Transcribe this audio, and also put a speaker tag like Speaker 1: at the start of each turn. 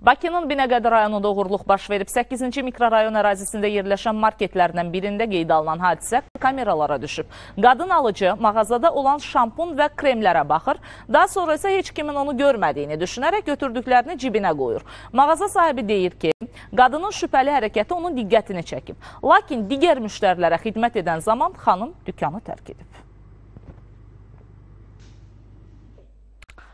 Speaker 1: Bakının Binəqədi rayonunda uğurluq baş verib. 8-ci mikrorayon ərazisində yerləşən marketlərdən birində qeydə alınan hadisə kameralara düşüb. Qadın alıcı mağazada olan şampun və kremlərə baxır. Daha sonra isə heç kimin onu görmədiyini düşünərək götürdüklərini cibinə qoyur. Mağaza sahibi deyir ki, qadının şübhəli hərəkəti onun diqqətini çəkib. Lakin digər müştərilərə xidmət edən zaman xanım dükanı tərk edib.